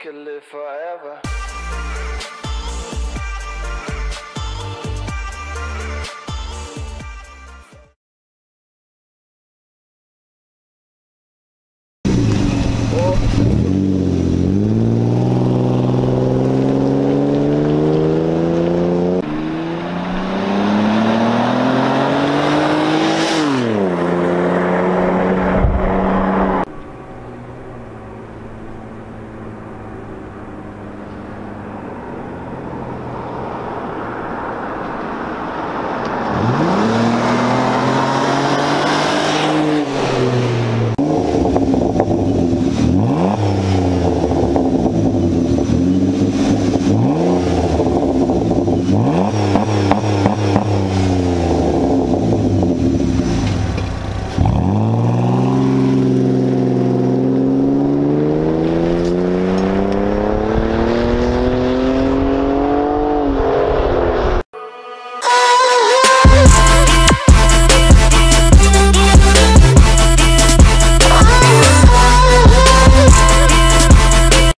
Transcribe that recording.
could live forever.